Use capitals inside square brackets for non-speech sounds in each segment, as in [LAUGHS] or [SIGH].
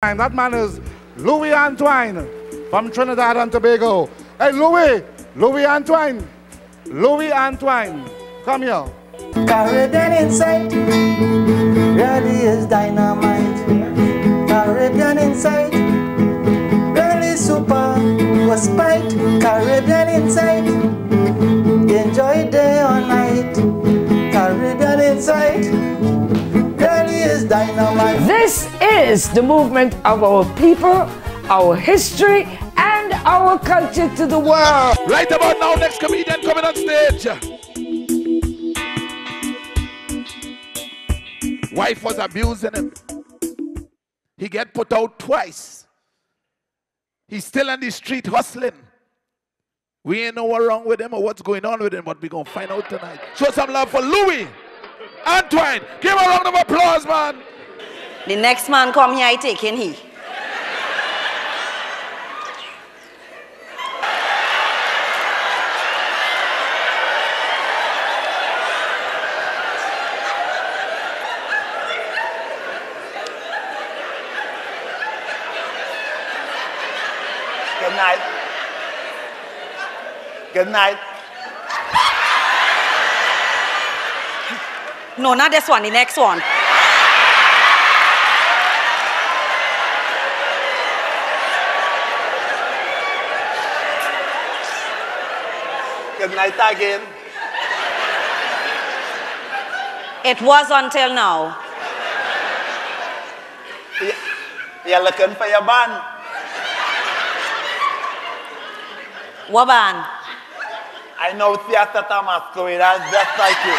That man is Louis Antoine from Trinidad and Tobago. Hey, Louis, Louis Antoine, Louis Antoine, come here. Caribbean Insight, really is dynamite. Caribbean Insight, really super was spite. Caribbean Insight, enjoy day or night. Caribbean Insight, really is dynamite. This is the movement of our people, our history, and our culture to the world. Right about now, next comedian coming on stage. Wife was abusing him. He get put out twice. He's still on the street hustling. We ain't know what wrong with him or what's going on with him, but we gonna find out tonight. Show some love for Louis Antoine. Give a round of applause, man. The next man come here, I taking he. Good night. Good night. No, not this one, the next one. Good night again. It was until now. You- You're looking for your band. Waban, I know theater masqueraders just like you.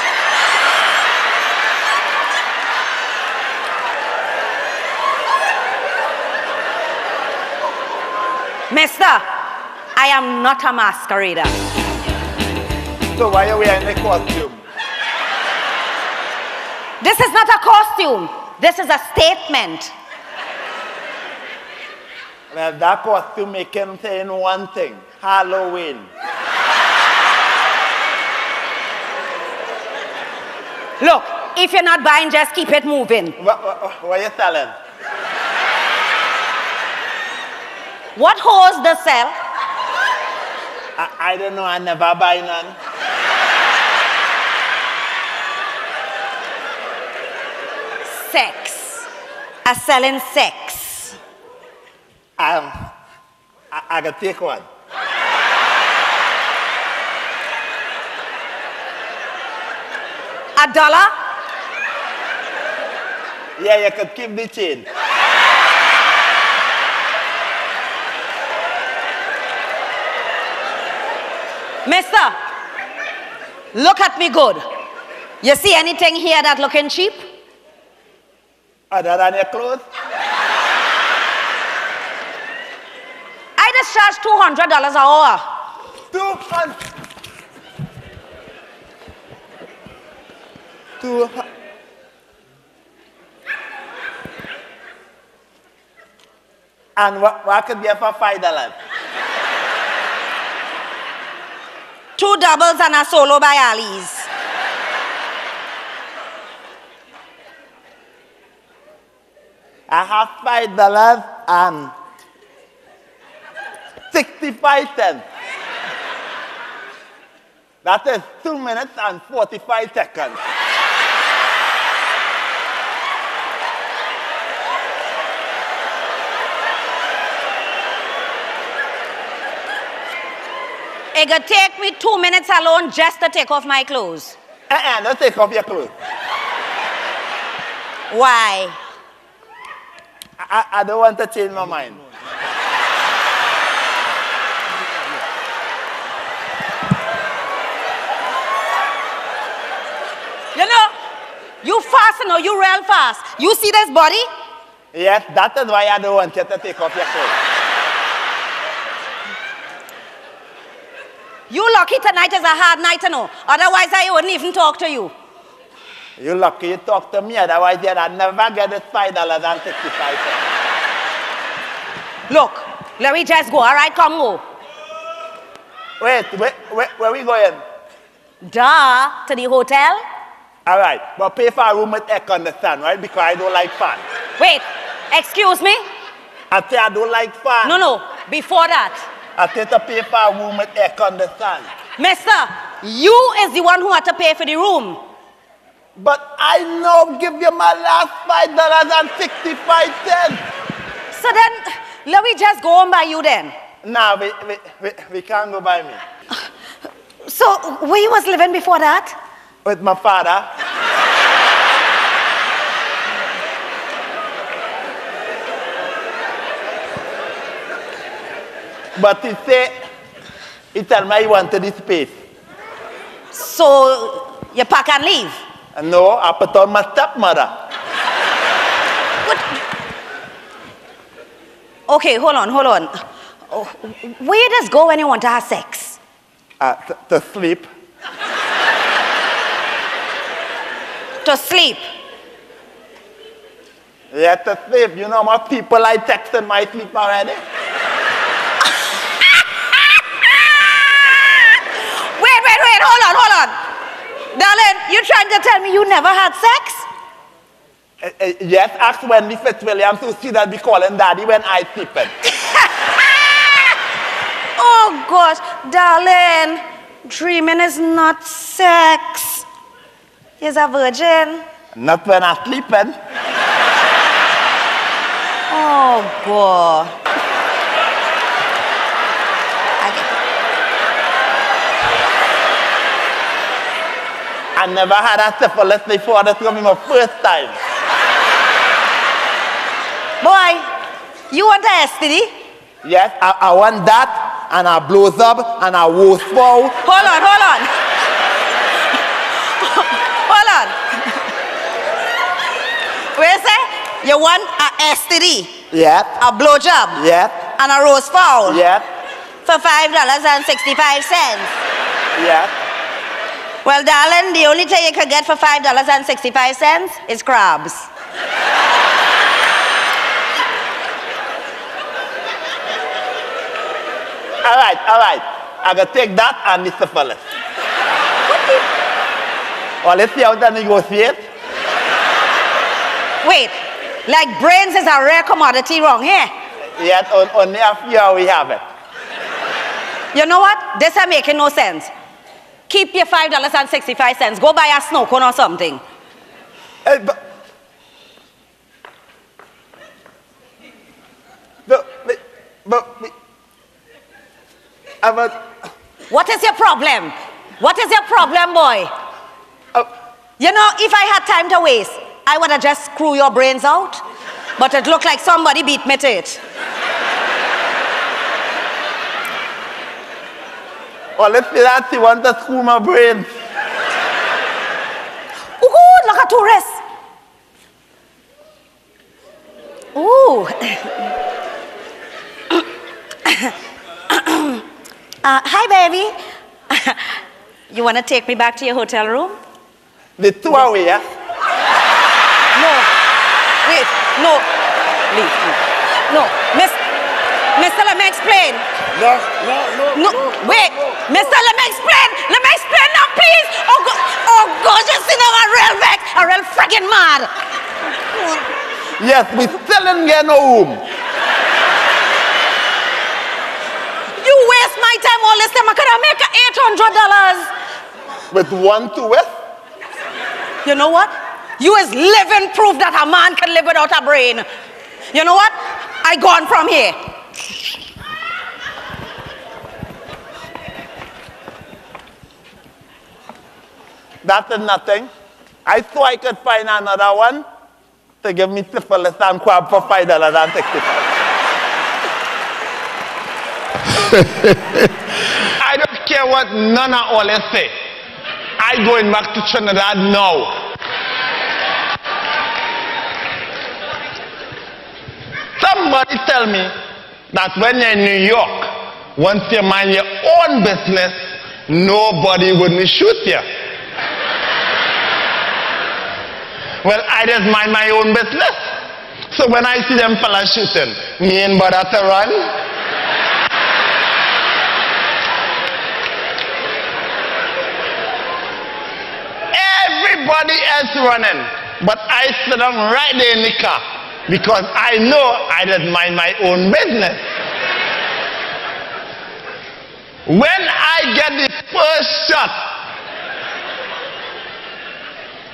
Mister, I am not a masquerader. So why are you wearing the costume? This is not a costume. This is a statement. Well, that costume making saying one thing. Halloween. Look, if you're not buying, just keep it moving. What, what, what are you selling? What hose the sell? I, I don't know. I never buy none. Sex. A selling sex. Um, I, I can take one. A dollar? Yeah, you can keep the change. Mister, look at me good. You see anything here that looking cheap? Other than your clothes? I just charge $200 an hour. Two hundred. Two And what, what could be for five dollars? Two doubles and a solo by Ali's. I have five dollars and sixty-five cents. That is two minutes and forty-five seconds. It could take me two minutes alone just to take off my clothes. Uh-uh, don't take off your clothes. Why? I, I, don't want to change my mind. You know, you fast, you know, you real fast. You see this body? Yes, that is why I don't want you to take off your clothes. You lucky tonight is a hard night, you know. Otherwise, I wouldn't even talk to you. You lucky you talk to me, otherwise you'd never get this five dollars and sixty-five cents. Look, let me just go. All right, come go. Wait, where, where, where we going? Duh, to the hotel. All right, but pay for a room with air conditioning, right? Because I don't like fun. Wait, excuse me. I say I don't like fun. No, no. Before that. I say to pay for a room with air conditioning. Mister, you is the one who had to pay for the room. But I now give you my last five dollars and sixty-five cents. So then, let me just go on by you then. Nah, we, we, we, we can't go by me. So, where you was living before that? With my father. But he said, he tell me he wanted this space. So, you pack and leave? No, I put on my stepmother. Okay, hold on, hold on. Oh, Where does go when you want to have sex? Uh, to, to sleep. To sleep. Yeah, to sleep. You know what people I texting my sleep already? [LAUGHS] Wait, wait, wait, hold on, hold on. Darling, you trying to tell me you never had sex? Uh, uh, yes, ask Wendy Fitzwilliams who see that be calling daddy when I sleeping. [LAUGHS] Oh gosh, darling, dreaming is not sex. He's a virgin. Not when I'm sleeping. Oh God. I never had a syphilis before. This gonna be my first time. Boy, you want a STD? Yes, I, I want that, and I blows up, and I woes foul. Hold on, hold on. hold on. Where is it? You want a STD, Yes, a blowjob, yes, and a roast fowl yes, for five dollars and sixty-five cents. yes. Well, darling, the only thing you could get for five dollars and sixty-five cents is crabs. All right, all right. I gotta take that and the syphilis. Well, let's see how that negotiate. Wait, like brains is a rare commodity wrong here. Yes, on, only a few we have it. You know what? This is making no sense. Keep your five dollars and sixty-five cents. Go buy a snow cone or something. Hey, but, but, but, but, but I was, What is your problem? What is your problem, boy? uh, You know, if I had time to waste, I would have just screw your brains out. But it looked like somebody beat me to it. Well, let's see that she want to screw my brain. Ooh, look at tourists. Ooh. uh, hi, baby. you want to take me back to your hotel room? The two away, yeah? No. Wait. No. Leave. leave. No. Miss. Mister, let me explain. No, no, no. No. Wait. Mister, let me explain. Let me explain now, please. Oh, God. Oh, God. You see now, I'm real vex. I'm real freaking mad. Yes, we still didn't get no room. You waste my time all this time. I could have make $800. With one to it. You know what? You is living proof that a man can live without a brain. You know what? I gone from here. That is nothing. I thought I could find another one to give me syphilis and crab for five dollars and sixty-five. [LAUGHS] I don't care what none of all say. I going back to Trinidad now. Somebody tell me that when you're in New York, once you mind your own business, nobody wouldn't shoot you. Well, I just mind my own business. So when I see them fellas shooting, me ain't bother to run. Everybody else running, but I sit down right there in the car. because I know I didn't mind my own business. When I get the first shot,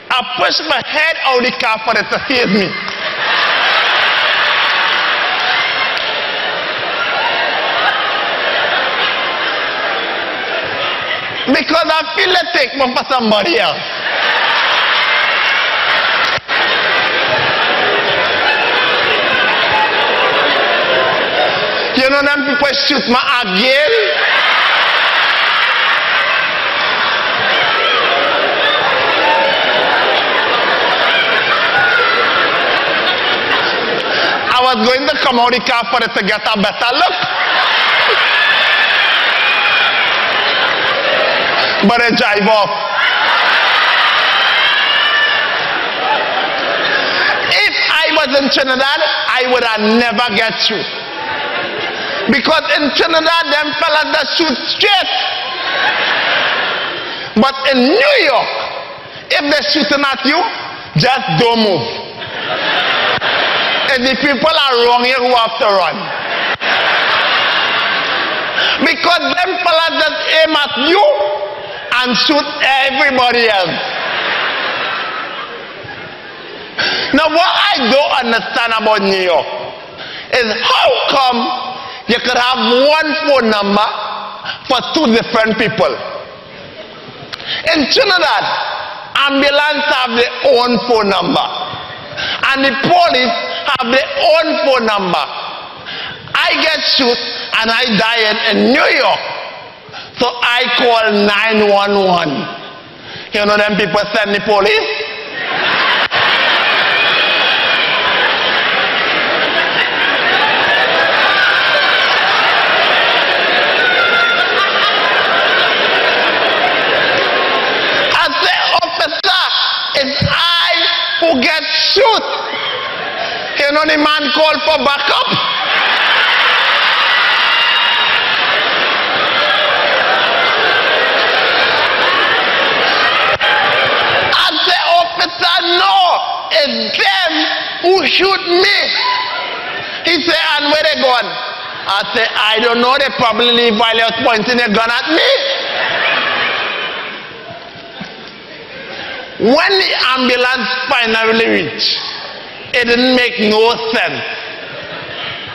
I push my head out the car for it to save me. Because I feel like take one for somebody else. You know them people shoot me again? I was going to come out the car for it to get a better look. But I drive off. If I was in Trinidad, I would have never get you. Because in Trinidad, them fellas that shoot straight. But in New York, if they're shooting at you, just don't move. The people are wrong here who have to run. Because them fellas just aim at you and shoot everybody else. Now, what I don't understand about New York is how come you could have one phone number for two different people. In Trinidad, ambulance have their own phone number, and the police have their own phone number. I get shot and I die in, in New York, so I call 911. You know them people send the police? I say, officer, it's I who get shoot. Know the man called for backup? I say, officer, no, it's them who shoot me. He say, and where they gone? I say, I don't know, they probably you're pointing a gun at me. When the ambulance finally reached, it didn't make no sense.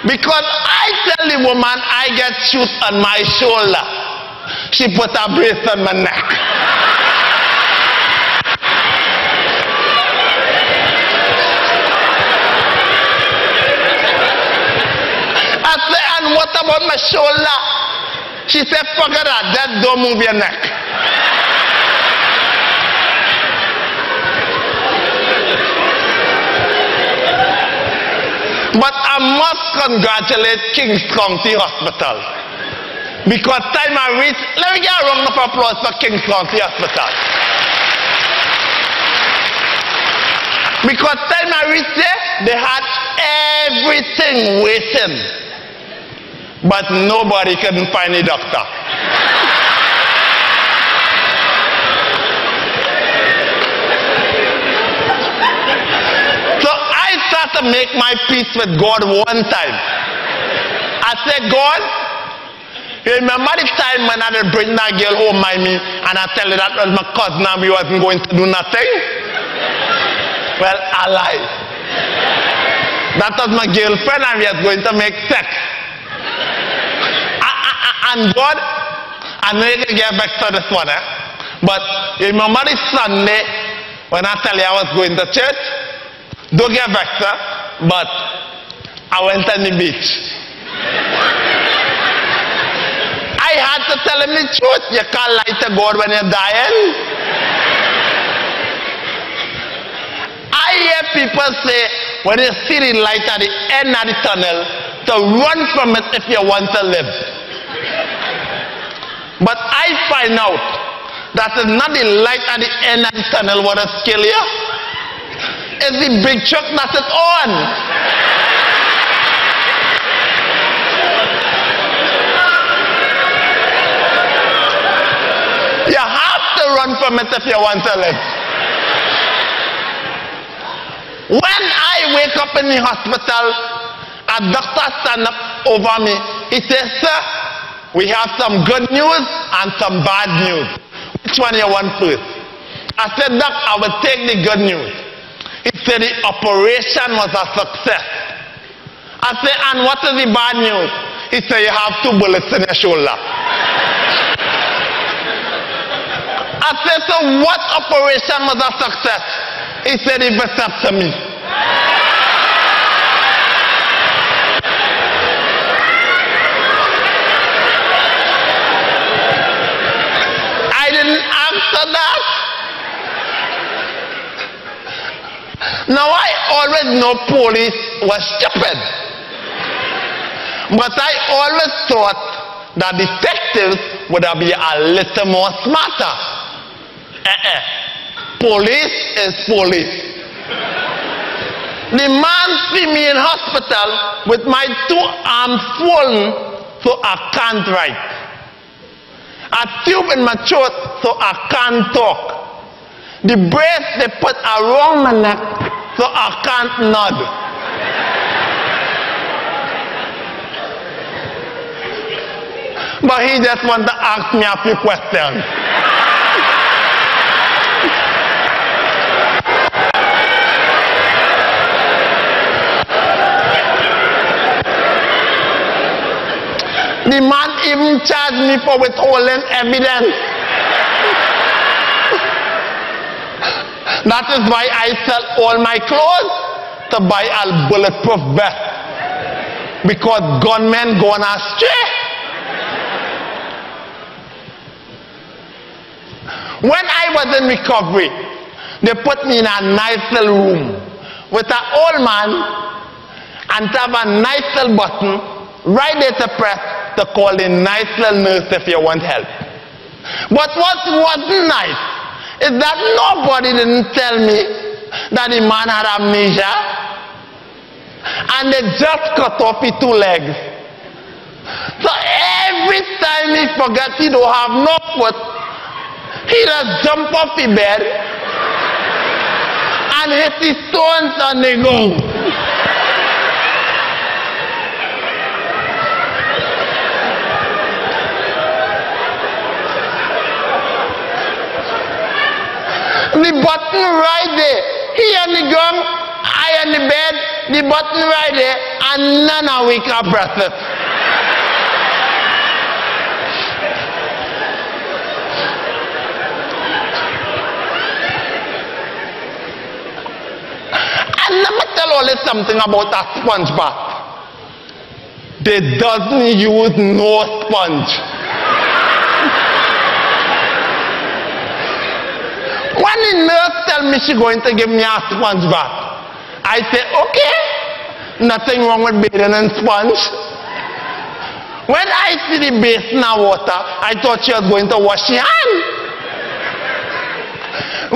Because I tell the woman I get shoot on my shoulder. She put a brace on my neck. I say, and what about my shoulder? She said, forget that, just don't move your neck. Must congratulate Kings County Hospital. Because time I reach, let me get a round of applause for Kings County Hospital. Because time I reached there, they had everything waiting. But nobody couldn't find a doctor. So Start to make my peace with God one time. I said, God, you remember the time when I did bring that girl home by me and I tell her that was my cousin and we wasn't going to do nothing? Well, I lied. That was my girlfriend and we was going to make sex. And God, I know you can get back to this one, eh? But you remember the Sunday when I tell you I was going to church? Don't get eh? but I went on the beach. I had to tell him the truth. You can't lie to God when you're dying. I hear people say when you see the light at the end of the tunnel, to run from it if you want to live. But I find out that it's not the light at the end of the tunnel what has kill you. It's the big truck that is on. You have to run from it if you want to live. When I wake up in the hospital, a doctor stand up over me. He says, sir, we have some good news and some bad news. Which one you want first? I said, Doc, I will take the good news. He said the operation was a success. I said, and what is the bad news? He said, you have two bullets in your shoulder. I said, so what operation was a success? He said, the vasectomy. I didn't answer that. Now I always know police was stupid. But I always thought that detectives would have been a little more smarter. Uh-uh. Police is police. The man see me in hospital with my two arms swollen so I can't write. A tube in my throat so I can't talk. The brace they put around my neck so I can't nod. But he just want to ask me a few questions. The man even charged me for withholding evidence. That is why I sell all my clothes to buy a bulletproof vest. Because gunmen go on astray. When I was in recovery, they put me in a nice little room with an old man and have a nice little button right there to press to call the nice little nurse if you want help. But what wasn't nice is that nobody didn't tell me that the man had amnesia and they just cut off his two legs. So every time he forget he don't have no foot, he just jump off the bed and hit the stones and they go. The button right there. He on the ground, I on the bed, the button right there, and none of we can breathless. And let me tell you something about a sponge bath. They doesn't use no sponge. When nurse tell me she going to give me a sponge bath, I say, okay, nothing wrong with bathing in sponge. When I see the basin of water, I thought she was going to wash her hand.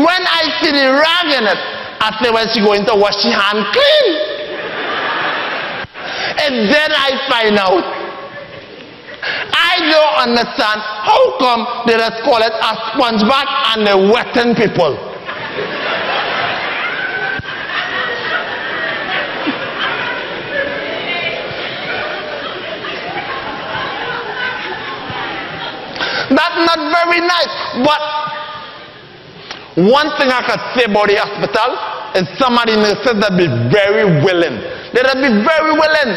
When I see the rag in it, I say, well, she going to wash her hand clean. And then I find out I don't understand how come they just call it a sponge bath and they're wetting people. That's not very nice. But one thing I could say about the hospital is some of the nurses that be very willing. They'd be very willing.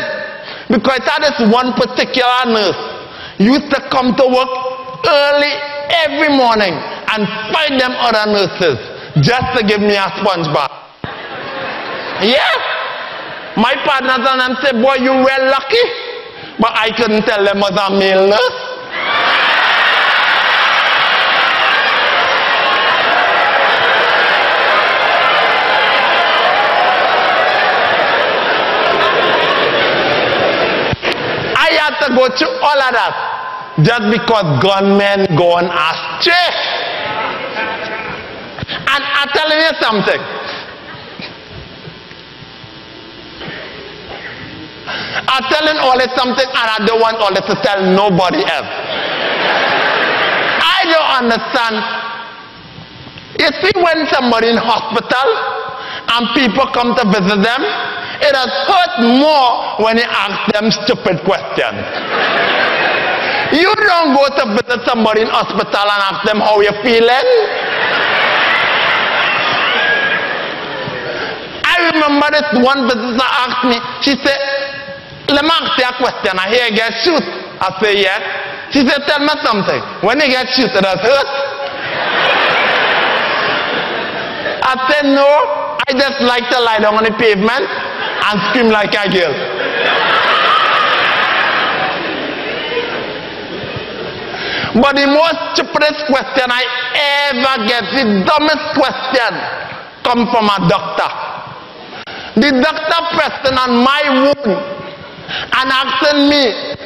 Because that is one particular nurse used to come to work early every morning and fight them other nurses just to give me a sponge bath. Yes. My partners and them say, boy, you were lucky. But I couldn't tell them was a male nurse. I had to go through all of that just because gunmen go on astray. And I'm telling you something. I'm telling all this something and I don't want this to tell nobody else. I don't understand. You see when somebody in hospital and people come to visit them, it has hurt more when you ask them stupid questions. You don't go to visit somebody in hospital and ask them how you're feeling. I remember this one visitor asked me, she said, let me ask you a question. I hear you get shoot. I say, yes. She said, tell me something. When you get shoot, it hurt. I said, no. I just like to lie down on the pavement and scream like a girl. But the most stupidest question I ever get, the dumbest question, come from a doctor. The doctor pressing on my wound and asking me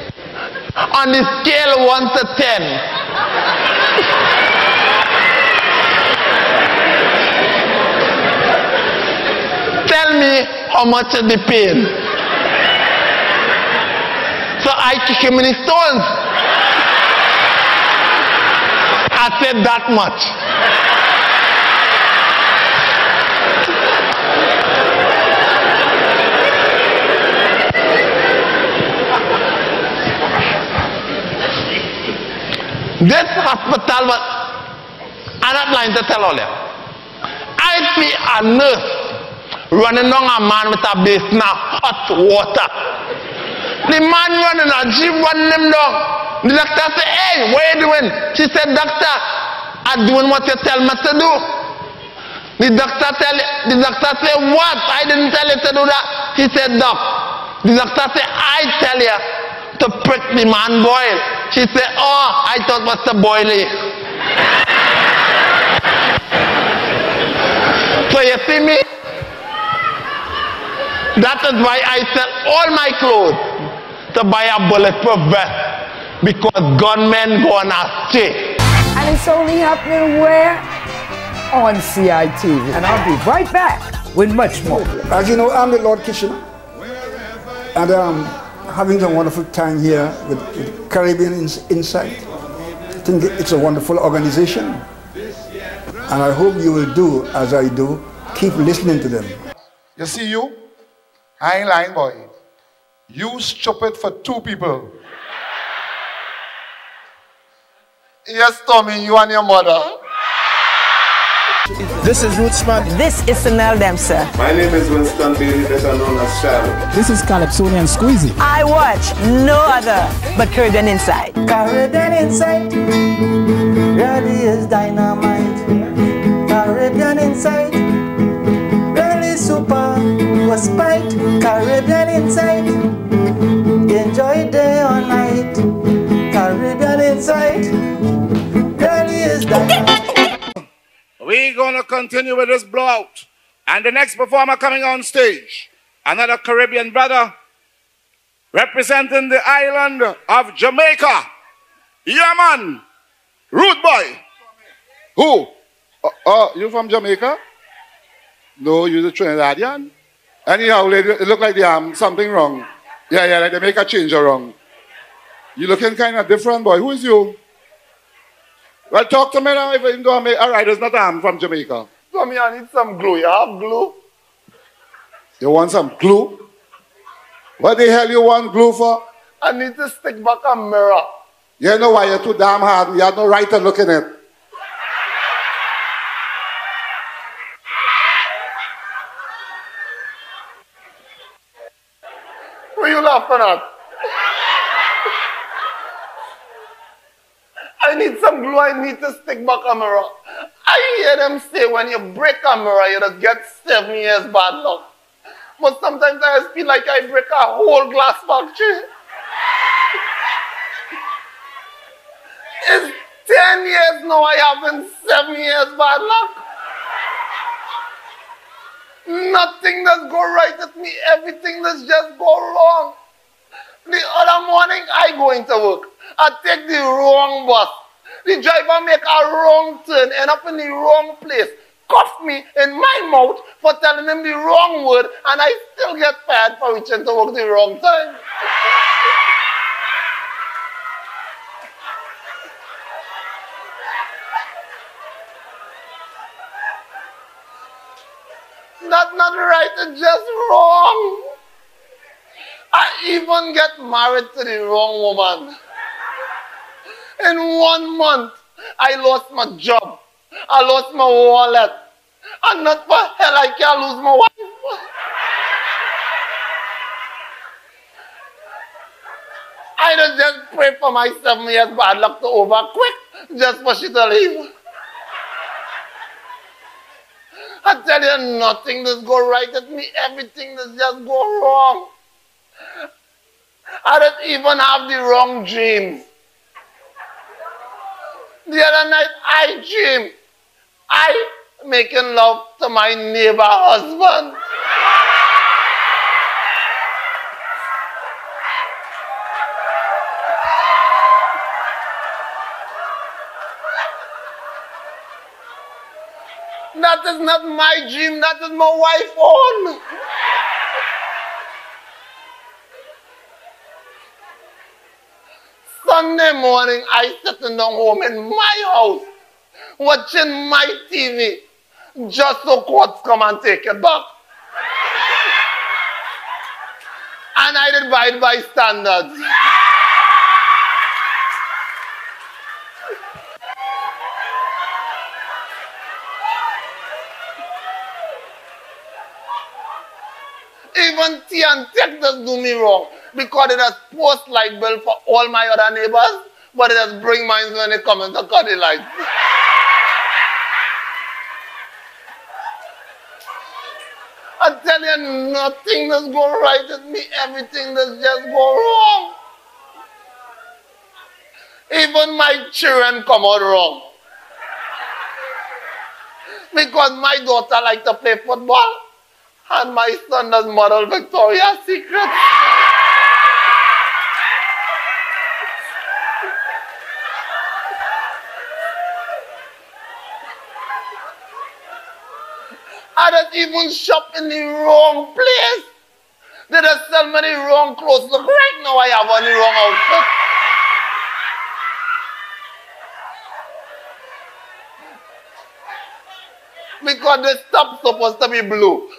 on the scale 1 to 10. Tell me how much is the pain. So I kick him in the stones. I said that much. This hospital was, I'm not lying to tell all you. I see a nurse running down a man with a basin of hot water. The man running and she running him down. The doctor said, hey, what are you doing? She said, doctor, I'm doing what you tell me to do. The doctor tell the doctor said, what? I didn't tell you to do that. He said, doc. The doctor said, I tell you to prick the man boil. She said, oh, I thought was to boil it. so you see me? That is why I sell all my clothes to buy a bulletproof vest because gunmen go on astray. And it's only happening where? On CITV. And I'll be right back with much more. As you know, I'm the Lord Kitchener, and I'm having a wonderful time here with, with Caribbean Ins- Insight. I think it's a wonderful organization, and I hope you will do as I do, keep listening to them. You see you? I ain't lying, boy. You stupid for two people. Yes, Tommy, you and your mother. This is Rootsman. This is Sunel Dempsey. My name is Winston Bailey, better known as Shadow. This is Calypsonian Squeezy. I watch no other but Caribbean Insight. Caribbean Insight really is dynamite. Caribbean Insight really super was spite. Caribbean Insight enjoy day or night. Caribbean Insight really We're going to continue with this blowout. And the next performer coming on stage, another Caribbean brother representing the island of Jamaica. Yeah, man. Rude boy. Who? Oh, oh, you from Jamaica? No, you're the Trinidadian. Anyhow, lady, it look like they have something wrong. Yeah, yeah, like they make a change around. You looking kind of different, boy. Who is you? Well, talk to me now, if- even though I'm a, all right, it's not I'm from Jamaica. Tommy, I need some glue. You have glue? You want some glue? What the hell you want glue for? I need to stick back a mirror. You know why you're too damn hard. You have no right to look in it. What you laughing at? I need some glue. I need to stick back a mirror. I hear them say when you break a mirror, you just get seven years bad luck. But sometimes I just feel like I break a whole glass factory. It's ten years now. I haven't seven years bad luck. Nothing does go right at me. Everything does just go wrong. The other morning, I go into work. I take the wrong bus. The driver make a wrong turn, end up in the wrong place. Cuff me in my mouth for telling him the wrong word, and I still get fired for reaching to work the wrong time. [LAUGHS] That not right, it's just wrong. I even get married to the wrong woman. In one month, I lost my job. I lost my wallet. And not for hell I can't lose my wife. I don't just pray for my seven years bad luck to over quick just for she to leave. I tell you, nothing does go right at me. Everything does just go wrong. I don't even have the wrong dreams. The other night I dream. I making love to my neighbor husband. That is not my dream, that is my wife's own. Sunday morning, I sitting down home in my house, watching my TV, just so courts come and take it back. and I did abide by standards. Even T&TEC does do me wrong because it has post light bill for all my other neighbors, but it has bring mine when it comes to cut the lights. I tell you, nothing does go right with me. Everything does just go wrong. Even my children come out wrong. Because my daughter likes to play football and my son does model Victoria's Secret. Don't even shop in the wrong place. They just sell me the wrong clothes. Look, right now I have on the wrong outfit. Because the top supposed to be blue.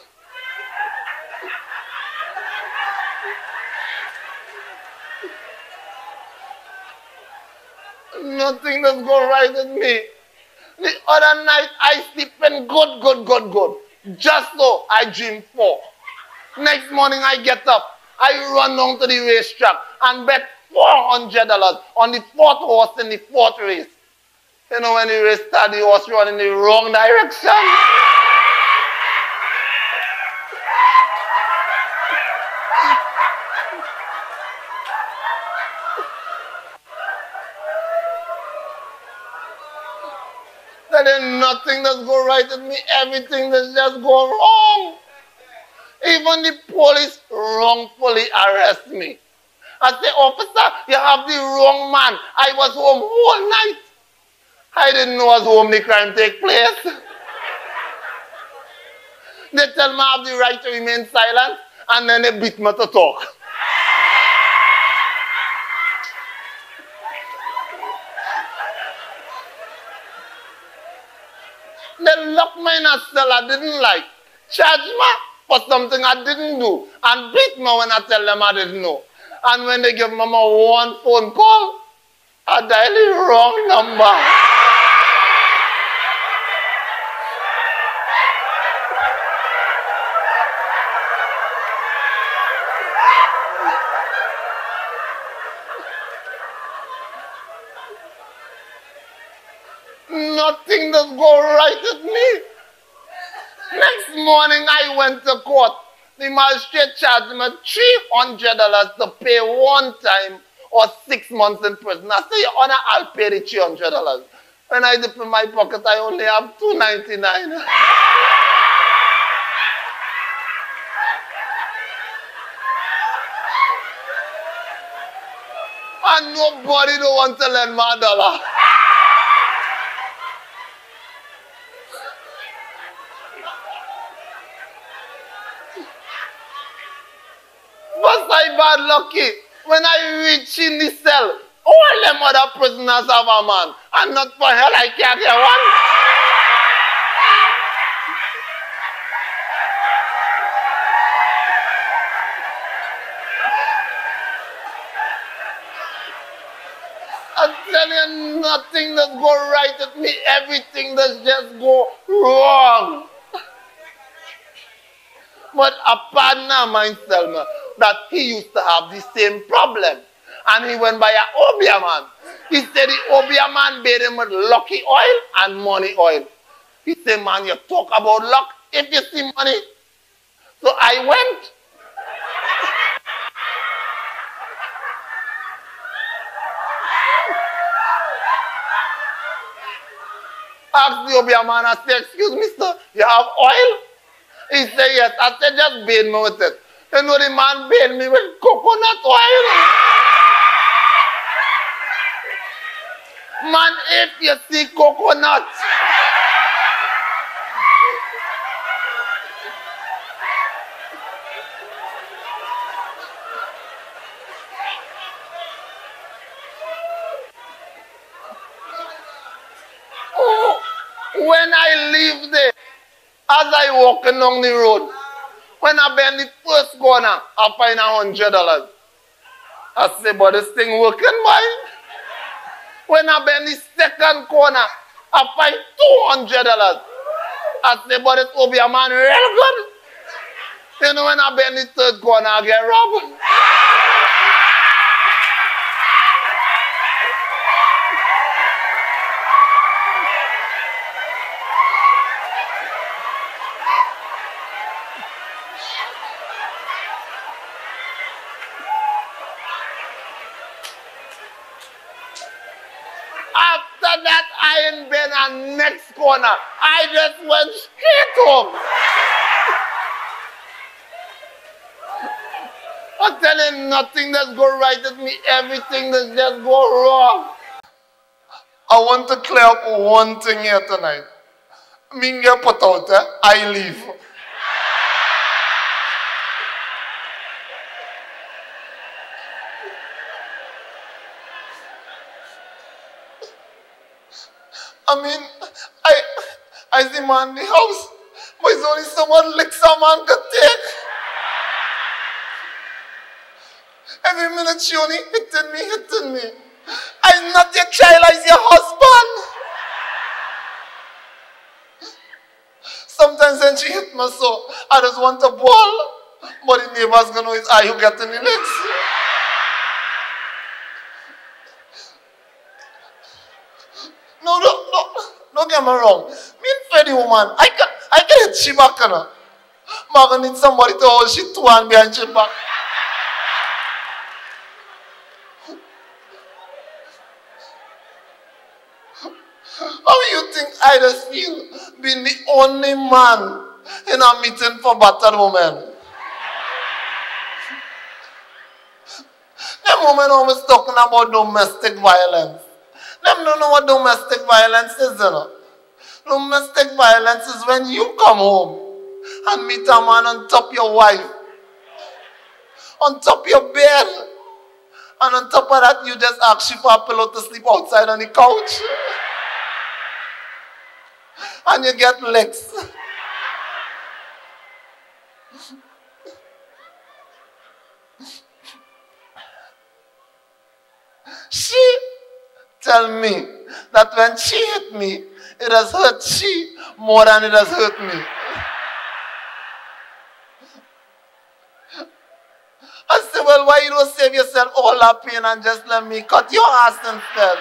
Nothing does go right with me. The other night I sleeping good, good, good, good. Just so I dream four. Next morning I get up. I run down to the racetrack and bet $400 on the fourth horse in the fourth race. You know, when the race started, the horse run in the wrong direction. Nothing that's go right with me. Everything that's just go wrong. Even the police wrongfully arrest me. I say, officer, you have the wrong man. I was home all night. I didn't know as home the crime take place. they tell me I have the right to remain silent, and then they beat me to talk. A cell I didn't like, charge me for something I didn't do, and beat me when I tell them I didn't know. And when they give me my one phone call, I dial the wrong number. Nothing does go right with me. Next morning I went to court. The magistrate charged me $300 to pay one time or six months in prison. I say, Your Honor, I'll pay the $300. When I dip in my pocket, I only have $2.99. and nobody don't want to lend my dollar. I bad lucky? When I reach in the cell, all them other prisoners have a man, and not for hell I can't get one. I'm telling you, nothing that go right at me, everything that just go wrong. But a partner, my Selma that he used to have the same problem. And he went by a Obeah man. He said the Obeah man paid him with lucky oil and money oil. He said, man, you talk about luck if you see money. So I went. Asked the Obeah man, I said, excuse me, sir, you have oil? He said, yes. I said, just bathe me with it. Know, man with coconut oil. Man, if you see coconut, when I leave there, as I walk along the road, when I bend the first corner, I find a hundred dollars. I say, but this thing working, man. When I bend the second corner, I find two hundred dollars. I say, but it will be a man real good. Know, when I bend the third corner, I get robbed. After that, I ain't been a next corner. I just went straight home. [LAUGHS] I'm telling you, nothing that's go right with me, everything that's just go wrong. I want to clear up one thing here tonight. Put out, eh? I leave. I mean, I I see man the house, but it's only someone like someone could take. Every minute she only hitting me, hitting me. I'm not your child, I'm your husband. Sometimes when she hit me so, I just want to ball, but the neighbors gonna know it's I who get in the next. No, no, no, get me wrong. Me and Freddie woman, I can I can hit she back. But I need somebody to hold she two hand behind she back. How you think I just feel being the only man in a meeting for battered women? Them women always talking about domestic violence. Them don't know what domestic violence is, you know. Domestic violence is when you come home and meet a man on top your wife, on top your bed, and on top of that, you just ask you for a pillow to sleep outside on the couch. And you get licks. She tell me that when she hit me, it has hurt she more than it has hurt me. I said, well, why you don't save yourself all that pain and just let me cut your ass instead?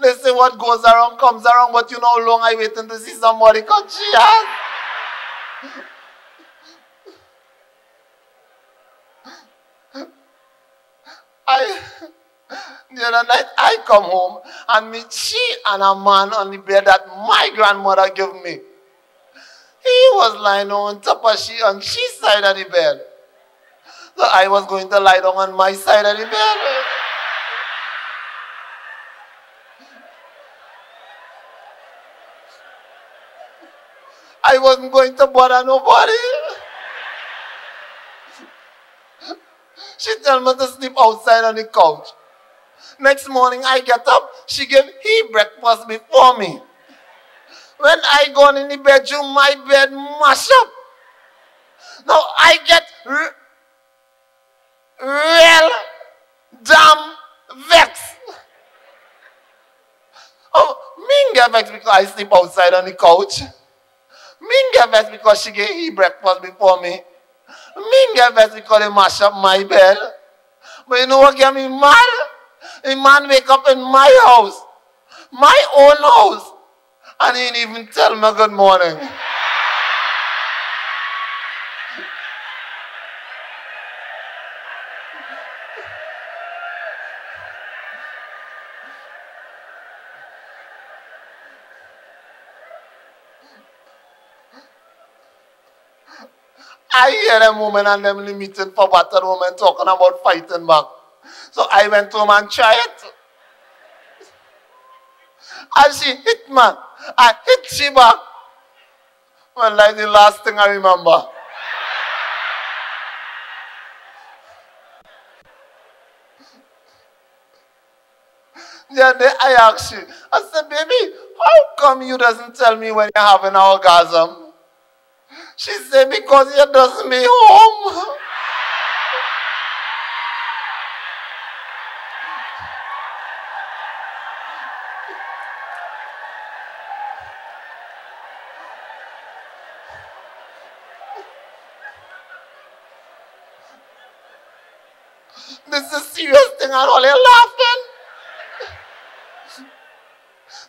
They say what goes around comes around, but you know how long I waiting to see somebody cut she ass? I the other night I come home and meet she and a man on the bed that my grandmother gave me. He was lying on top of she on she side of the bed. So I was going to lie down on my side of the bed. I wasn't going to bother nobody. She tell me to sleep outside on the couch. Next morning I get up, she gave he breakfast before me. When I gone in the bedroom, my bed mash up. Now I get real damn vexed. Oh, me get vexed because I sleep outside on the couch. Me get vexed because she get he breakfast before me. Me get vexed because they mash up my bed. But you know what get me mad? A man wake up in my house, my own house, and he didn't even tell me good morning. I hear them women and them for battle women talking about fighting back. So I went home and tried it. And she hit me. I hit she back. Well, like the last thing I remember. Then I asked you, I said, baby, how come you doesn't tell me when you're having an orgasm? She said, because you does me home. This is a serious thing all you're laughing.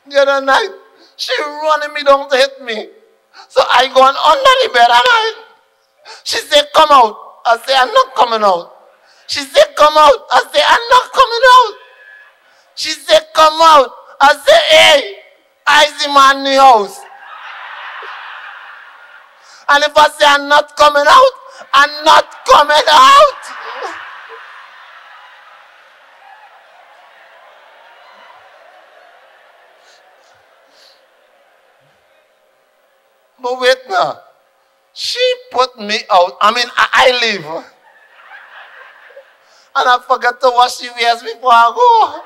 The other night, she running me down to hit me. So I go on under the bed and I, she said, come out. I say, I'm not coming out. She said, come out. I say, I'm not coming out. She said, come out. I say, hey, I see man in house. And if I say I'm not coming out, I'm not coming out. But wait now. She put me out. I mean, I, I leave. And I forgot to wash the wears before I go.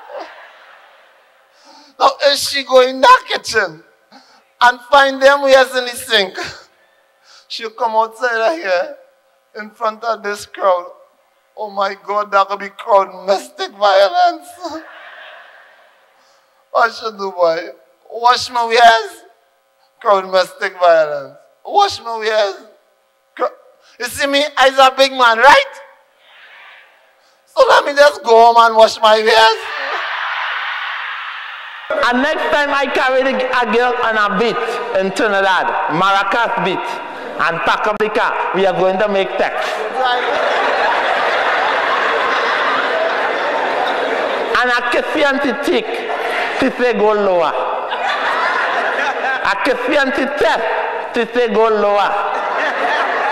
Now, is she go in the kitchen and find them wears in the sink? She'll come outside here in front of this crowd. Oh my God, that could be crowd domestic violence. [LAUGHS] what should do, boy? Wash my wears? Crowd domestic violence. Wash my ears. You see me? I'm a big man, right? So let me just go home and wash my ears. And next time I carry the, a girl on a beat in Trinidad, Maracas Beach, and pack up the car, we are going to make text. and I kiss you and to tick, to say go lower. A kesyen ti tet, ti te golowa.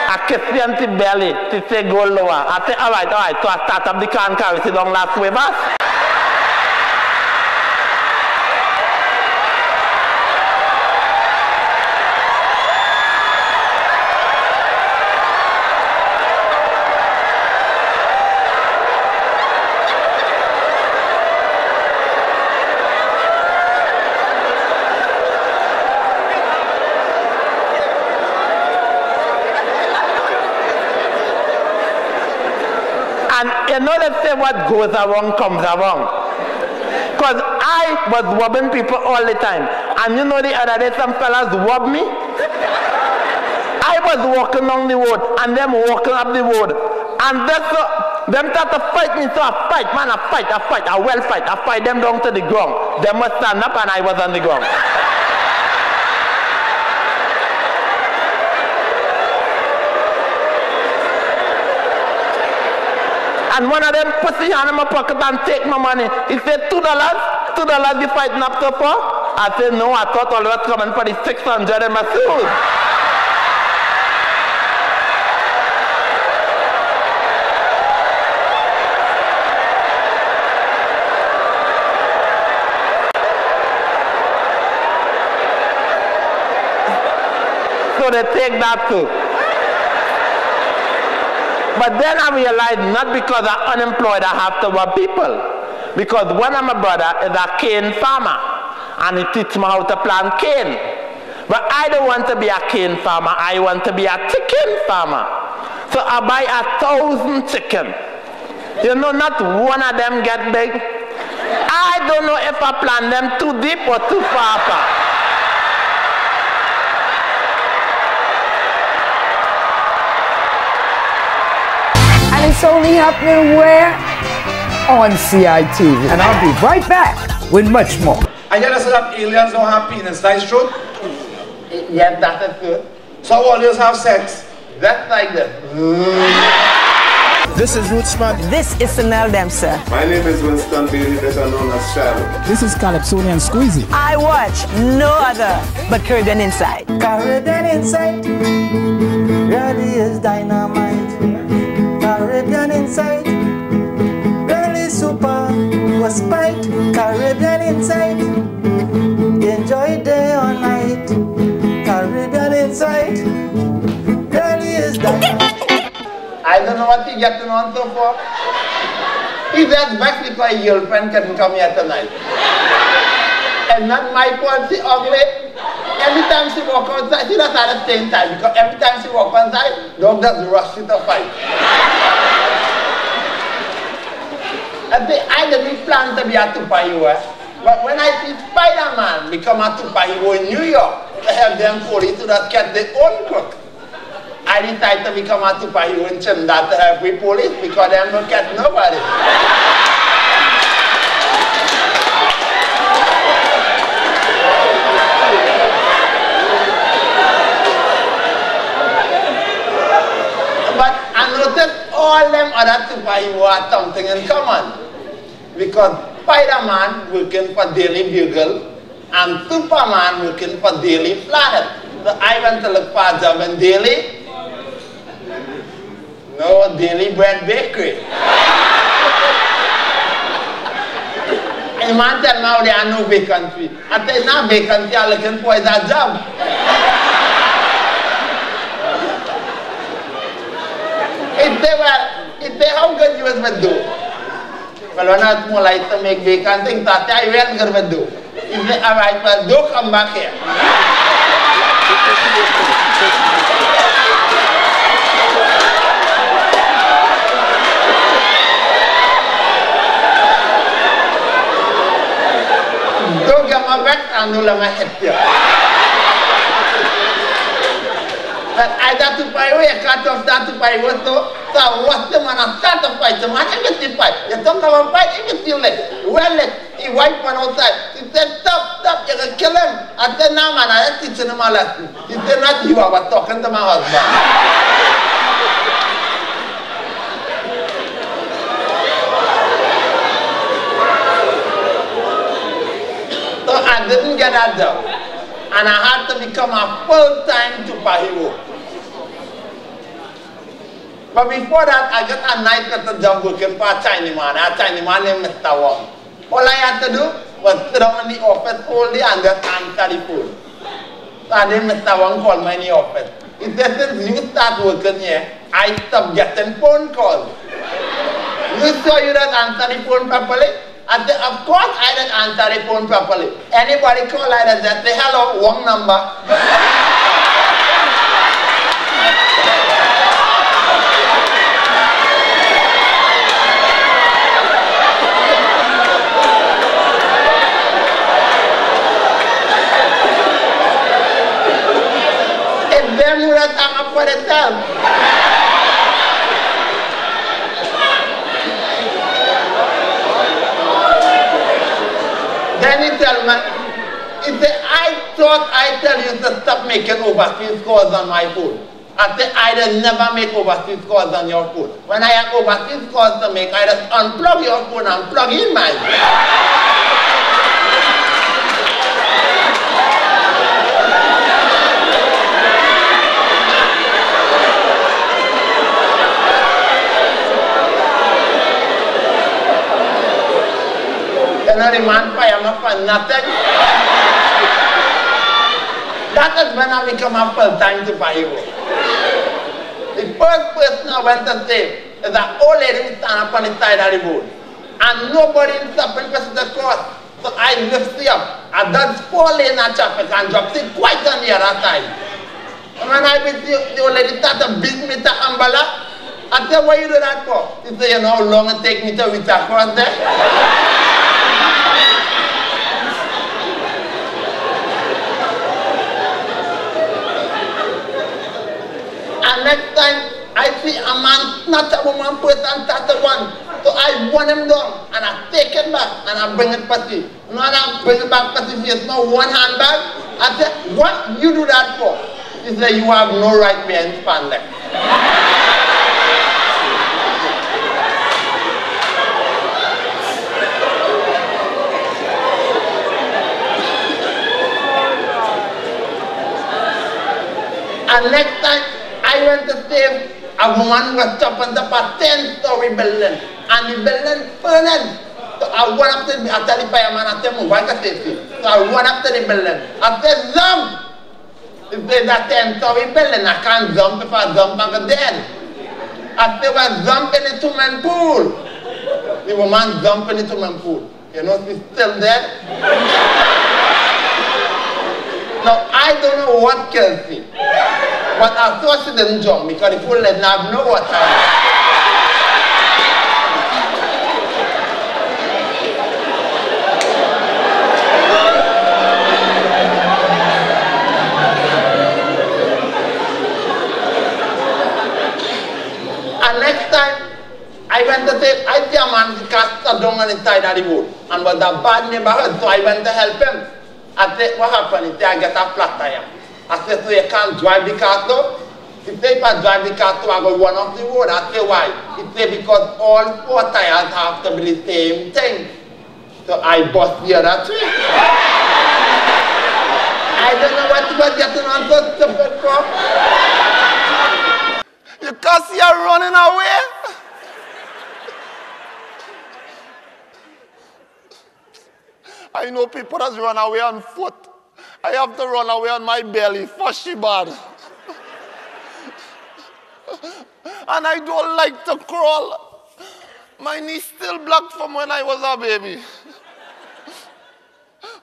A kesyen ti beli, ti te golowa. A te, alright, alright, so I start up the can carry, sit down last way back. Know they say what goes around comes around. Because I was robbing people all the time. And you know the other day some fellas robbed me. I was walking along the road and them walking up the road. And that's them start to fight me. So I fight, man, I fight, I fight, I well fight. I fight them down to the ground. They must stand up and I was on the ground. And one of them put his hand in my pocket and take my money. He said, two dollars? Two dollars you fighting up to for? I said, no, I thought all was coming for the 600 in my shoes. So they take that too. But then I realized not because I'm unemployed I have to rob people. Because one of my brother is a cane farmer and he teach me how to plant cane. But I don't want to be a cane farmer, I want to be a chicken farmer. So I buy a thousand chicken. You know, not one of them get big. I don't know if I plant them too deep or too far apart. It's only happening where? On CITV. And I'll be right back with much more. I And you understand that aliens don't have penis, that is true? Yeah, that is good. So aliens have sex. That's like that. This is Ruth Rootsman. This is Sanel Dempsey. My name is Winston Bailey, better known as Shadow. This is Calypsonian Squeezy. I watch no other but Caribbean Insight. Caribbean Insight really is dynamite. Caribbean Insight. really super was spite. Caribbean Insight. enjoy day or night. Caribbean Insight. really is dynamite. I don't know what he getting on so for. If that's back because his girlfriend couldn't come here tonight. And not my fault, she ugly. Every time she walk outside, she does at the same time because every time she walk outside, dog just rush to fight. I didn't plan to be a superhero, eh? but when I see Spider-Man become a superhero in New York, to help them police to that catch their own crook. I decided to become a superhero in Trinidad to help with police because they don't catch nobody. But I noticed all them other superheroes something in common. Because Spider-Man working for Daily Bugle and Superman working for Daily Planet. So I went to look for a job in Daily. No, Daily Bread Bakery. [LAUGHS] And man tell me there are no vacancy. I say, no vacancy, I'm looking for is a job. It say, well, it say, how good you was with do? Well, when I more like to make bacon, things that I went good with do. He say, all right, well, do come back here. I got to away, I cut off that to buy what to, so what's the man, I start to fight, the man, to fight. You don't and fight, you to let. Well, he wipe one outside. He said, stop, stop, you're going to kill him. I said, no, man, I'm him a lesson. He said, not you, I was talking to my husband. [LAUGHS] I didn't get that job. And I had to become a full-time superhero. But before that, I got a night at the job working for a Chinese man, a Chinese man named Mr. Wong. All I had to do was sit down in the office all day and just answer the phone. So and then Mr. Wong called me in the office. He said, since you start working here, I stopped getting phone calls. You sure you don't answer the phone properly? I said, of course I didn't answer the phone properly. Anybody call that, just say, hello, wrong number. [LAUGHS] themselves. Then he tell me, he say, I thought I tell you to stop making overseas calls on my phone. I say, I will never make overseas calls on your phone. When I have overseas calls to make, I just unplug your phone and plug in mine. You the man fire me for nothing. That is when I become a full-time superhero. The first person I went to save is an old lady who stand up on the side of the road. And nobody in stopping person to cross. So I lift her up. I dodge four lane of traffic and drop it quite on the other side. And when I beat the, the old lady to beat me to umbrella, I said, what you do that for? He said, you know how long it take me to reach across there? and next time I see a man snatch a woman purse and the one, so I run him down and I take it back and I bring it back to you. When I bring it back to you, it's not one hand bag. I said, what you do that for? He said, you have no right to be in spandex. And next time I went to save a woman was up a 10 story building and the building burning. So I went up to the, I tell the fireman, I said, move, I can safety. So I went up to the building. I said, jump! There's a 10 story building, I can't jump if I jump, I go dead. I said, well, jump in the two-man pool. The woman jump in the two-man pool. You know, she's still dead. [LAUGHS] Now, I don't know what kills me. But I thought she didn't jump because the pool didn't have no water. And next time, I went to say, I see a man cast a down on the side of the road and was a bad neighborhood, so I went to help him. I said, what happened? He said, I get a flat tire. I said, so you can't drive the car now? He said, if I drive the car now, I go run off the road. I said, why? He said, because all four tires have to be the same thing. So I bust the other three. I don't know what you were getting on so stupid for. You can't see her running away. I know people that run away on foot. I have to run away on my belly for she and I don't like to crawl. My knee still blocked from when I was a baby.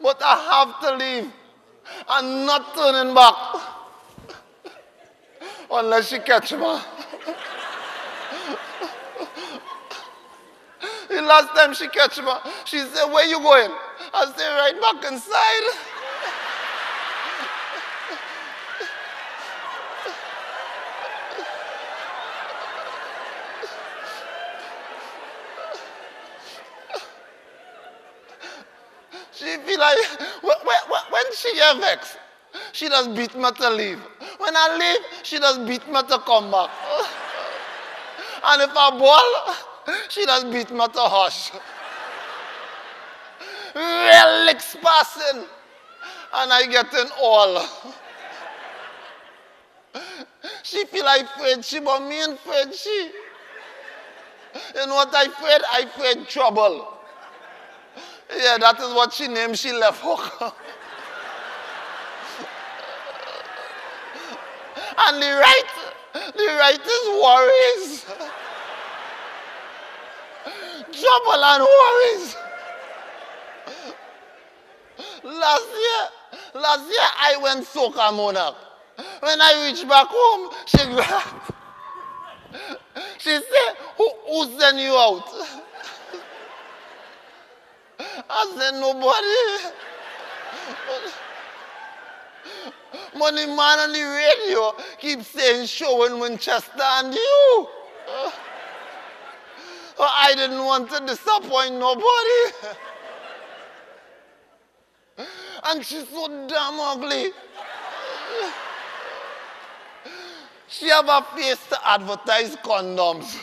but I have to leave and not turning back unless she catch me. the last time she catch me, she said, where you going? I said, right back inside. She feel like, when, when, when she get she just beat me to leave. When I leave, she just beat me to come back. [LAUGHS] And if I ball, she just beat me to hush. [LAUGHS] Relics passing, and I getting all. [LAUGHS] She feel like she, but me ain't afraid she. Know what I afraid? I afraid trouble. Yeah, that is what she named she left hook. and the right, the right is worries. Trouble and worries. Last year, last year I went soca monarch. When I reached back home, she grabbed. [LAUGHS] She said, who, who sent you out? I said, nobody. The man on the radio keeps saying showing Winchester and you. Uh, I didn't want to disappoint nobody. and she's so damn ugly. She have a face to advertise condoms.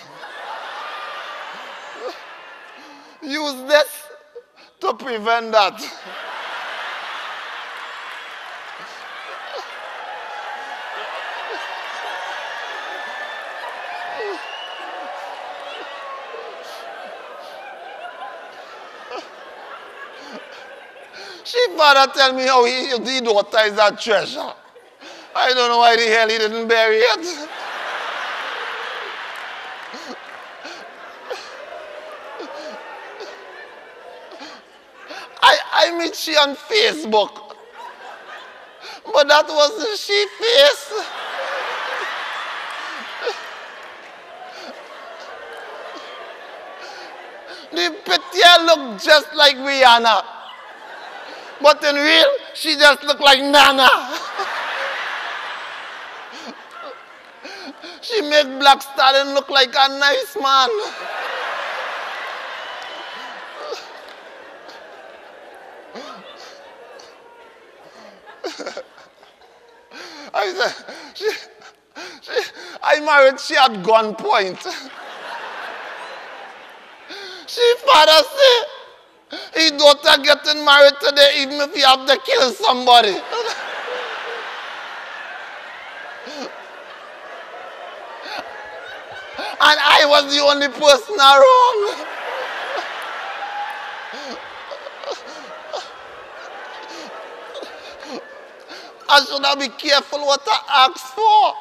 Use this to prevent that. She father tell me how he, the daughter is a treasure. I don't know why the hell he didn't bury it. I meet she on Facebook. But that wasn't she face. the petia look just like Rihanna. But in real, she just looked like Nana. she made Black Stalin look like a nice man. I said, she, she, I married she at gunpoint. she father say, his daughter getting married today even if he have to kill somebody. and I was the only person around. I should have be careful what I ask for.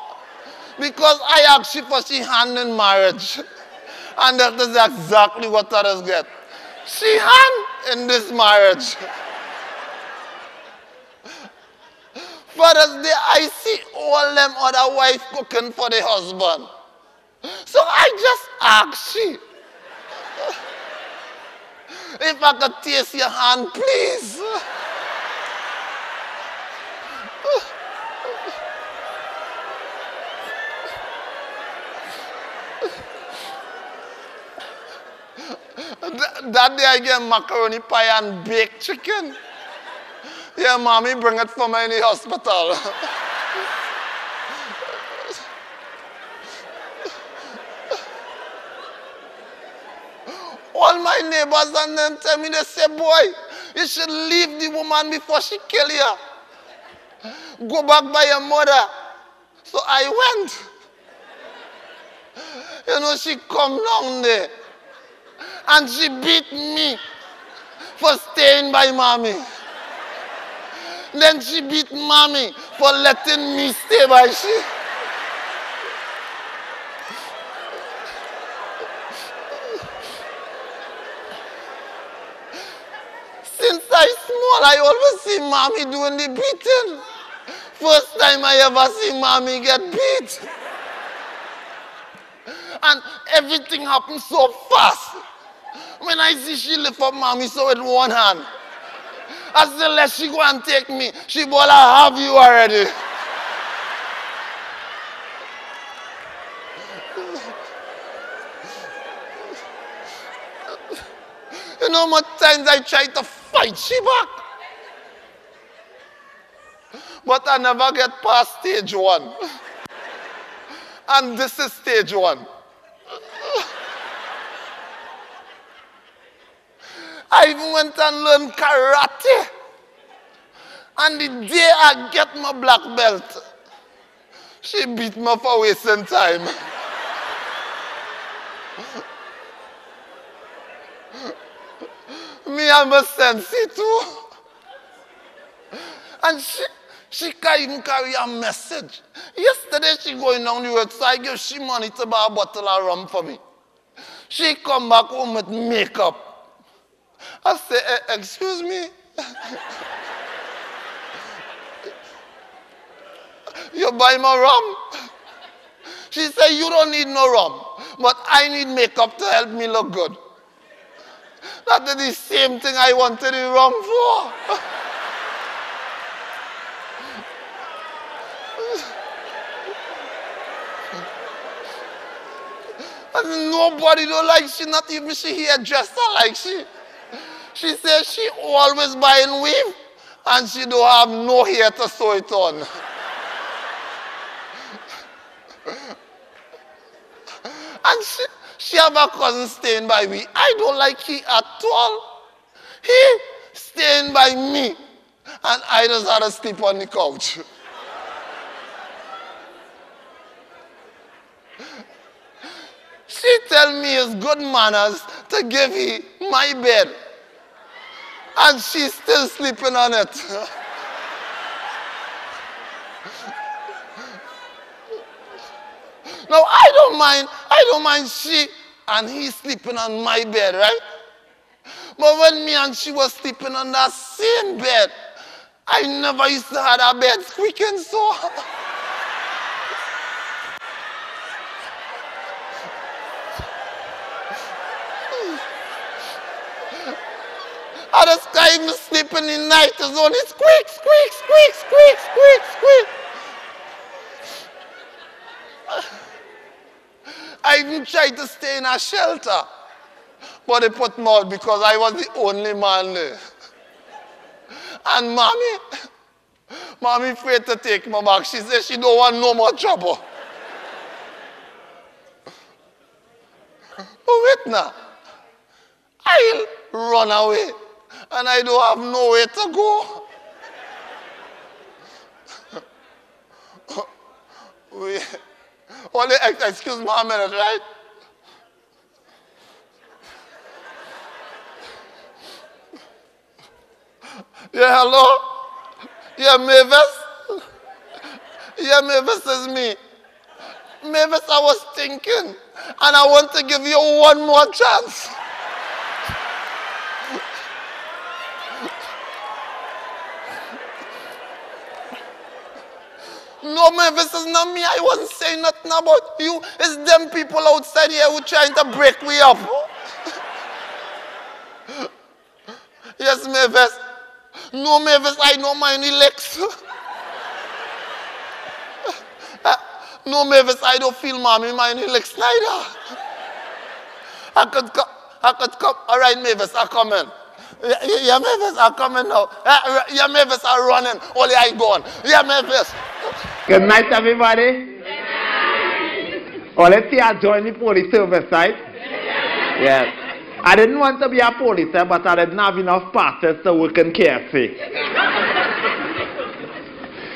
Because I asked she for she hand in marriage. [LAUGHS] And that is exactly what others get. She hand in this marriage. [LAUGHS] Father's Day, I see all them other wife cooking for the husband. So I just ask she. [LAUGHS] If I could taste your hand, please. That, day I get macaroni pie and baked chicken. Yeah, mommy, bring it for me in the hospital. All my neighbors and them tell me, they say, boy, you should leave the woman before she kill you. Go back by your mother. So I went. You know, she come down there and she beat me for staying by mommy. Then she beat mommy for letting me stay by she. Since I small, I always see mommy doing the beating. First time I ever see mommy get beat. And everything happened so fast. When I see she lift up mommy so with one hand, I said, let she go and take me. She boy, I have you already. you know how much times I try to fight she back? But I never get past stage one. And this is stage one. I even went and learned karate. And the day I get my black belt, she beat me for wasting time. me, I'm a sensei too. And she, she can even carry a message. Yesterday she going down the road, so I give she money to buy a bottle of rum for me. She come back home with makeup. I say, eh, excuse me. you buy my rum? She said, you don't need no rum, but I need makeup to help me look good. That is the same thing I wanted the rum for. [LAUGHS] And nobody don't like she, not even she hairdresser like she. She says she always buying weave and she don't have no hair to sew it on. [LAUGHS] and she, she have a cousin staying by me. I don't like he at all. He staying by me and I just had to sleep on the couch. [LAUGHS] she tell me it's good manners to give he my bed and she's still sleeping on it. [LAUGHS] now I don't mind, I don't mind she and he sleeping on my bed, right? But when me and she was sleeping on that same bed, I never used to have that bed squeaking so. [LAUGHS] I even sleep in the night. It's only squeak, squeak, squeak, squeak, squeak, squeak. I even tried to stay in a shelter. But they put me out because I was the only man there. And mommy, mommy afraid to take me back. She said she don't want no more trouble. But wait now. I'll run away and I don't have nowhere to go. Wait. Only, excuse me a minute, right? Yeah, hello? Yeah, Mavis? Yeah, Mavis is me. Mavis, I was thinking, and I want to give you one more chance. No, Mavis, it's not me. I wasn't saying nothing about you. It's them people outside here who trying to break me up. [LAUGHS] yes, Mavis. No, Mavis, I know my. Uh, [LAUGHS] no, Mavis, I don't feel mommy my legs neither. I could come. I could come. All right, Mavis, I come in. Yeah, yeah, are coming now. Yeah, yeah, are I'm running. Only I gone. Yeah, Mavis. Good night, everybody. Oh, let's see, I joined the police service, right? Yes. I didn't want to be a police, but I didn't have enough passes to work in KFC.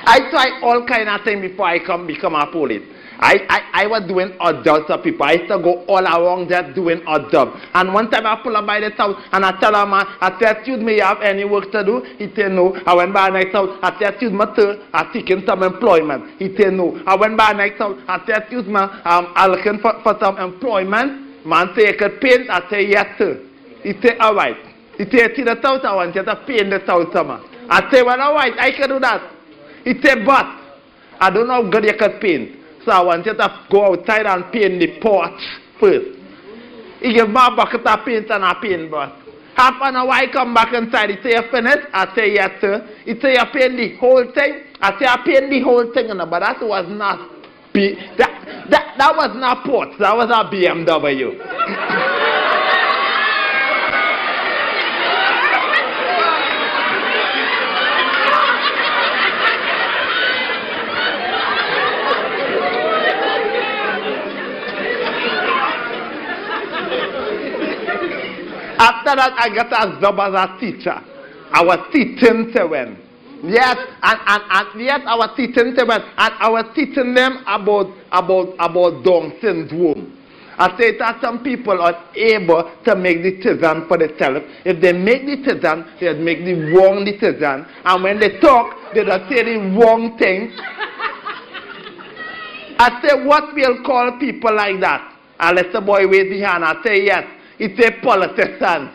I tried all kind of things before I come become a police. I, I, I was doing odd jobs for people. I used to go all around just doing odd jobs. And one time I pull up by the house and I tell a man, I said, excuse me, you have any work to do? He said, no. I went by next house. I said, excuse me, sir, I'm seeking some employment. He said, no. I went by next house. I said, excuse me, I'm looking for, for some employment. Man say, you could paint? I said, yes, sir. He said, all right. He said, see the house, I want you to paint the house, man. I said, well, all right, I can do that. He said, but I don't know how good you can paint. So I want you to go outside and paint the porch first. He gave me a bucket of paint and a paintbrush. Half an hour I come back inside. He say, you finished? I say, yes, sir. He say, you paint the whole thing? I say, I paint the whole thing. But that was not, that, that, that was not Porsche. That was a BMW. [LAUGHS] After that, I got a job as a teacher. I was teaching children. Yes, and, and, and yes, I was teaching children, and I was teaching them about about about Down syndrome. I say that some people are able to make decisions for themselves. If they make decisions, they make the wrong decision. And when they talk, they don't say the wrong thing. I say, what will call people like that? And let the boy raise his hand. I say, yes. It's a politician.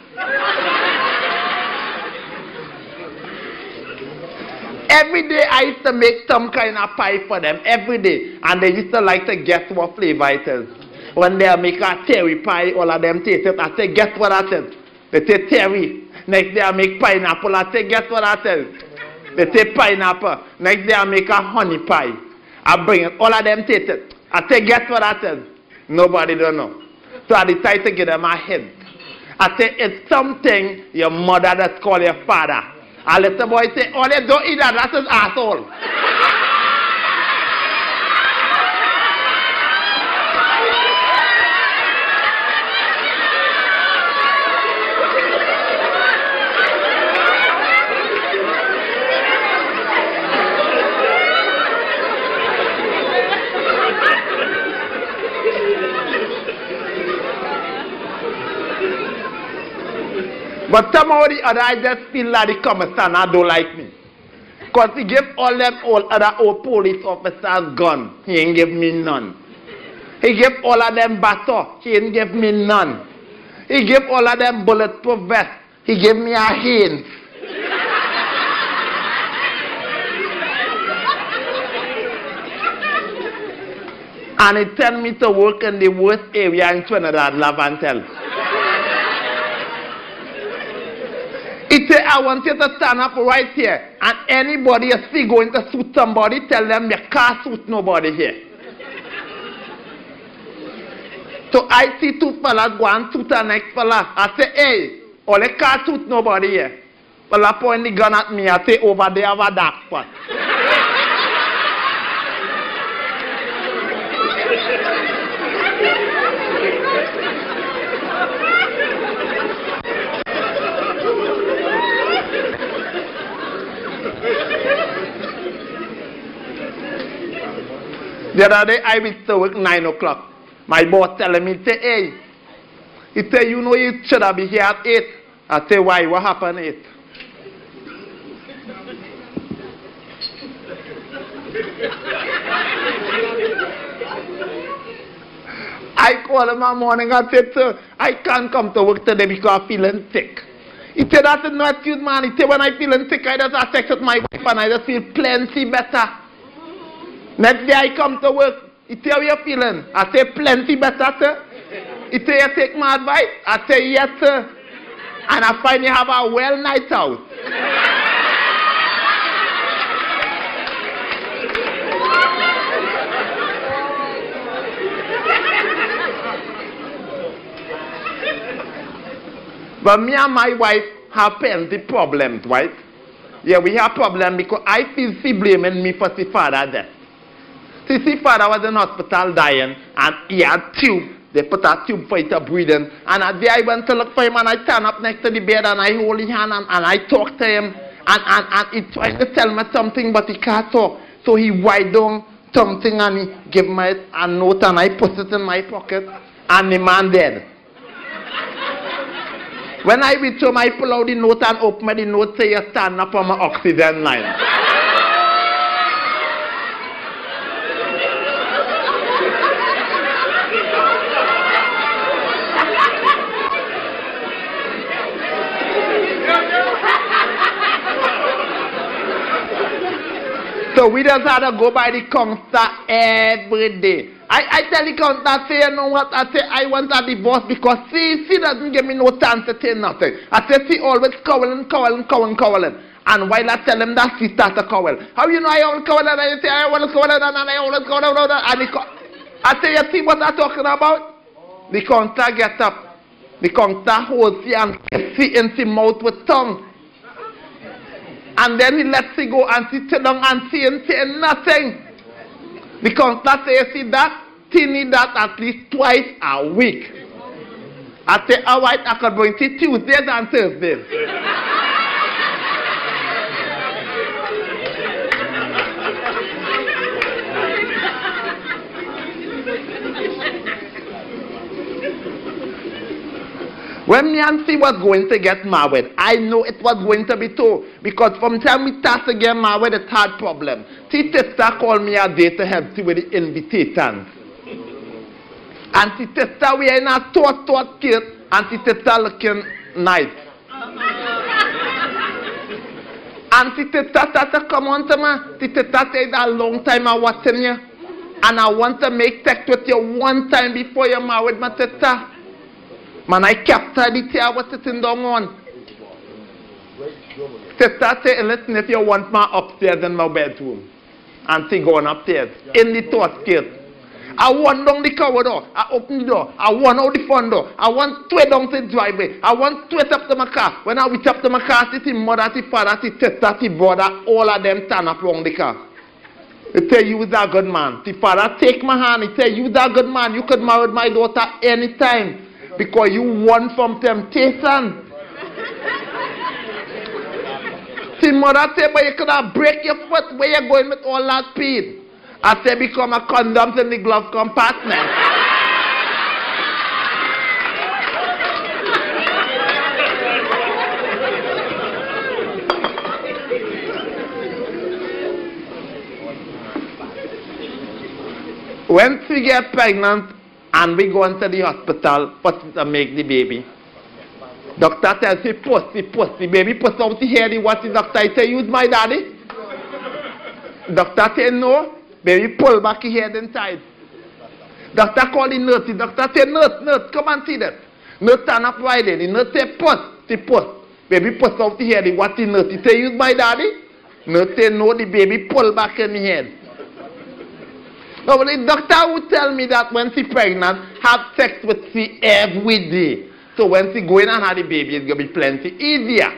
Every day I used to make some kind of pie for them, every day. And they used to like to guess what flavor it is. When they make a cherry pie, all of them taste it. I say, guess what that is? They say cherry. Next day I make pineapple. I say, guess what that is? They say pineapple. Next day I make a honey pie. I bring it. All of them taste it. I say, guess what I is? Nobody don't know. So I decided to give them a hint. I say, it's something your mother that's called your father. I let the boy say, oh, they don't eat that. That's an asshole. But somehow the other, I just feel like the commissioner don't like me. Because he gave all them all other old police officers gun. He ain't give me none. He gave all of them baton. He ain't give me none. He gave all of them bulletproof vest. He gave me a hand. and he tell me to work in the worst area in Trinidad, Laventille. He say I want you to stand up right here. And anybody you see going to shoot somebody, tell them you can't shoot nobody here. so I see two fellas go and shoot the next fella. I say, hey, all can't shoot nobody here. Fella point the gun at me. I say, over there have a dark spot. The other day I went to work nine o'clock. My boss telling me, say, hey, he say, you know you should have been here at eight. I say, why? What happened at eight? [LAUGHS] I called him in the morning and said, sir, I can't come to work today because I'm feeling sick. He said, that's an attitude, man. He said, when I'm feeling sick, I just sex with my wife and I just feel plenty better. Next day I come to work. Say, how you feeling? I say, plenty better, sir. He say, you take my advice? I say, yes, sir. And I find you have a well night out. But me and my wife have plenty problems, right? Yeah, we have problems because I feel she blaming me for the father death. See, father was in hospital dying and he had tube. They put a tube for him to breathe in. And at day I went to look for him and I stand up next to the bed and I hold his hand and, and I talk to him. And, and, and he tried to tell me something but he can't talk. So he write down something and he give me a note and I put it in my pocket. And the man dead. When I reach home, I pull out the note and open the note, say you stand up on my oxygen line. So we just had to go by the counter every day. I, I tell the counter, say, you know what? I say, I want a divorce because see, she doesn't give me no chance to say nothing. I say, she always cowling, cowling, cowling, cowling. And while I tell him that, she starts to cowl. How you know I always cowl and I say, I always cowl and I always cowl and co- I say, you see what I'm talking about? The counter get up. The counter holds you and see in the mouth with tongue. And then he lets you go and sit down and see and say nothing. Because that say, see that, need that at least twice a week. I say, all right, I could bring it Tuesdays and Thursdays. When me and she was going to get married, I know it was going to be too. Because from time we start to get married, it's hard problem. She sister called me a day to help with the invitations. And sister we are in a short, short skirt, and sister looking nice. and she sister started to come on to me. Sister said a long time I watching you. And I want to make sex with you one time before you're married, my sister. Man, I captured the tear I was sitting down on. Sister say, listen, if you want my upstairs in my bedroom. And she going upstairs. In the thought skirt. I want down the cover door. I open the door. I want out the front door. I want straight down the driveway. I went straight up to my car. When I reach up to my car, see mother, see father, see sister, see brother, all of them turn up around the car. He tell you a good man. The father take my hand. He tell you a good man. You could marry my daughter anytime because you won from temptation. [LAUGHS] See, mother say, but you could have break your foot where you going with all that speed. I say, become a condom in the glove compartment. [LAUGHS] when she get pregnant and we go into the hospital to make the baby, doctor tells me, pussy, pussy, baby, pussy out the hair. What the doctor I say, use my daddy? Doctor say, no, baby, pull back your head inside. Doctor call the nurse. The doctor say, nurse, nurse, come and see that. Nurse stand up right there. The nurse say, puss, the puss. Baby puts out the head, what he knows. He say, use my daddy? Nurse say no, the baby pull back in the head. No, but the doctor would tell me that when she pregnant, have sex with she every day. So when she go in and have the baby, it's going to be plenty easier.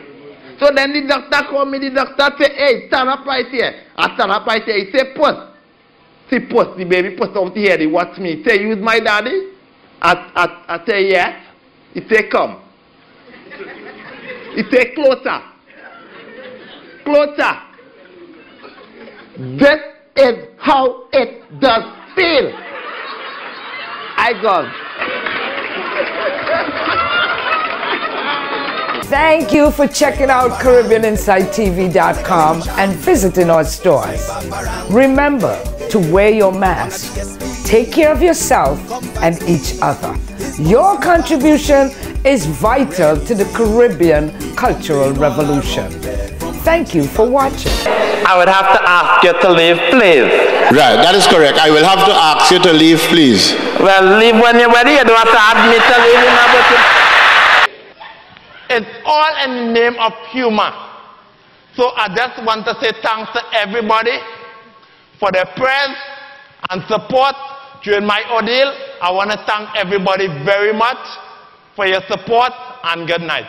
So then the doctor call me, the doctor say, hey, stand up right here. I stand up right here. He say, put. She put, the baby put out the head, he watch me. He say, use my daddy? I, I, I say, yes. He say, come. He say, closer. Closer. This is how it does feel. I gone. Thank you for checking out CaribbeanInsightTV.com and visiting our stores. Remember to wear your mask, take care of yourself and each other. Your contribution is vital to the Caribbean cultural revolution. Thank you for watching. I would have to ask you to leave, please. Right, that is correct. I will have to ask you to leave, please. Well, leave when you're ready. You don't have to ask me to leave. You know, It's all in the name of humor. So I just want to say thanks to everybody for their prayers and support during my ordeal. I want to thank everybody very much for your support and good night.